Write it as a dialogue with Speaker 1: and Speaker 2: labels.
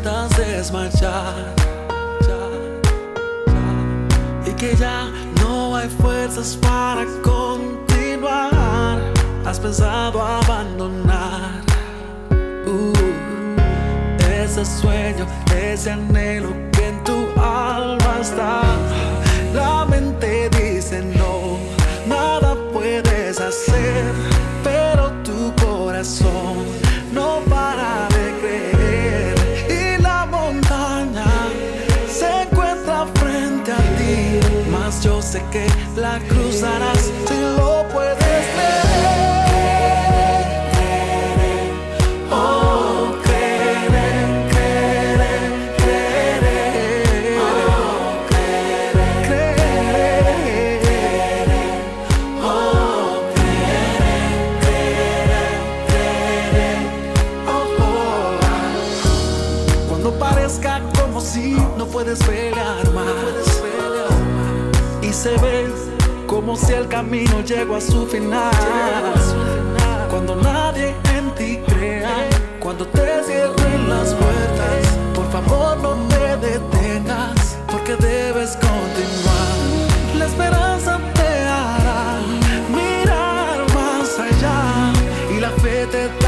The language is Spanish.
Speaker 1: sientas desmayar y que ya no hay fuerzas para continuar. Has pensado abandonar uh, ese sueño, ese anhelo que en tu alma está. Que la cruzarás si lo puedes ver. Oh, creer, creer, creer. Oh, creer, creer. Oh, creer, creer, creer. Oh, oh. Cuando parezca como si no puedes pelear más se ve como si el camino llegó a su final. Cuando nadie en ti crea, cuando te cierren las puertas, por favor no te detengas, porque debes continuar. La esperanza te hará mirar más allá y la fe te